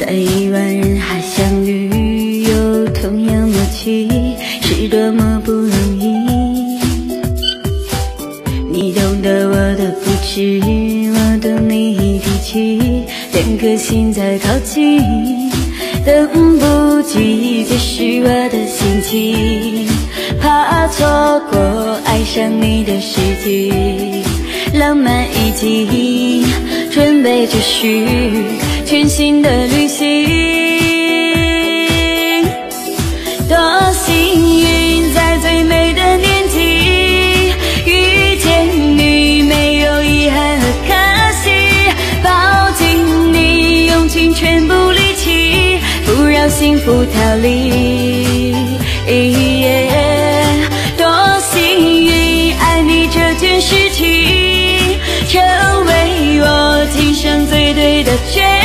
在亿万人海相遇，有同样默契，是多么不容易。你懂得我的固执，我懂你脾气，两颗心在靠近，等不及，这是我的心情，怕错过爱上你的时机，浪漫已经准备就绪全新的旅行，多幸运在最美的年纪遇见你，没有遗憾和可惜，抱紧你，用尽全部力气，不让幸福逃离。多幸运，爱你这件事情，成为我今生最对的决定。